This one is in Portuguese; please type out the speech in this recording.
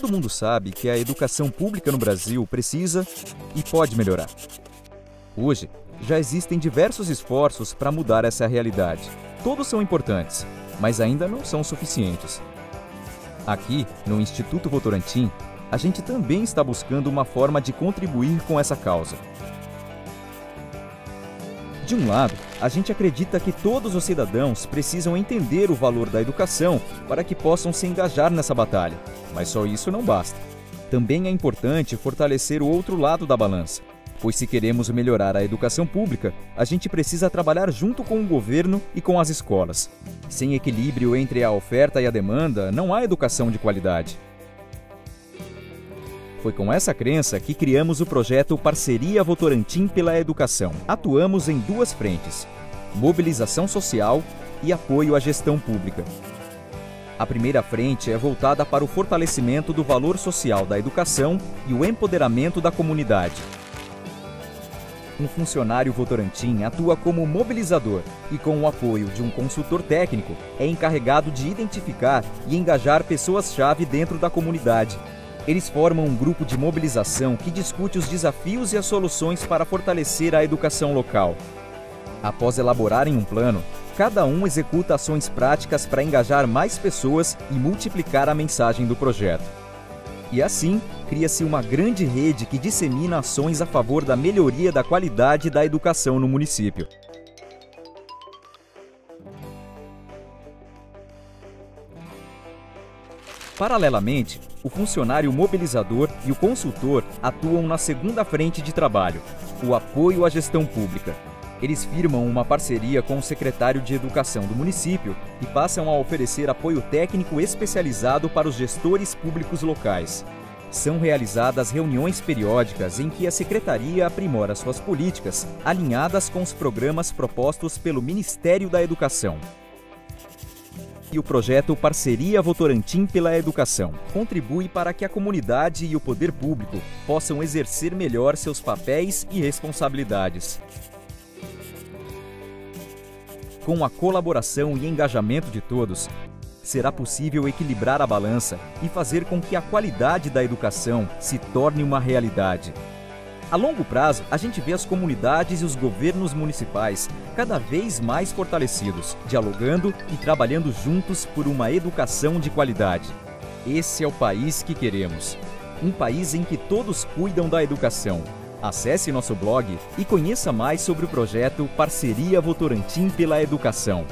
todo mundo sabe que a educação pública no Brasil precisa e pode melhorar. Hoje, já existem diversos esforços para mudar essa realidade. Todos são importantes, mas ainda não são suficientes. Aqui, no Instituto Votorantim, a gente também está buscando uma forma de contribuir com essa causa. De um lado, a gente acredita que todos os cidadãos precisam entender o valor da educação para que possam se engajar nessa batalha. Mas só isso não basta. Também é importante fortalecer o outro lado da balança. Pois se queremos melhorar a educação pública, a gente precisa trabalhar junto com o governo e com as escolas. Sem equilíbrio entre a oferta e a demanda, não há educação de qualidade. Foi com essa crença que criamos o projeto Parceria Votorantim pela Educação. Atuamos em duas frentes: mobilização social e apoio à gestão pública. A primeira frente é voltada para o fortalecimento do valor social da educação e o empoderamento da comunidade. Um funcionário Votorantim atua como mobilizador e, com o apoio de um consultor técnico, é encarregado de identificar e engajar pessoas-chave dentro da comunidade, eles formam um grupo de mobilização que discute os desafios e as soluções para fortalecer a educação local. Após elaborarem um plano, cada um executa ações práticas para engajar mais pessoas e multiplicar a mensagem do projeto. E assim, cria-se uma grande rede que dissemina ações a favor da melhoria da qualidade da educação no município. Paralelamente, o funcionário mobilizador e o consultor atuam na segunda frente de trabalho, o apoio à gestão pública. Eles firmam uma parceria com o secretário de Educação do município e passam a oferecer apoio técnico especializado para os gestores públicos locais. São realizadas reuniões periódicas em que a secretaria aprimora suas políticas, alinhadas com os programas propostos pelo Ministério da Educação e o projeto Parceria Votorantim pela Educação contribui para que a comunidade e o poder público possam exercer melhor seus papéis e responsabilidades. Com a colaboração e engajamento de todos, será possível equilibrar a balança e fazer com que a qualidade da educação se torne uma realidade. A longo prazo, a gente vê as comunidades e os governos municipais cada vez mais fortalecidos, dialogando e trabalhando juntos por uma educação de qualidade. Esse é o país que queremos. Um país em que todos cuidam da educação. Acesse nosso blog e conheça mais sobre o projeto Parceria Votorantim pela Educação.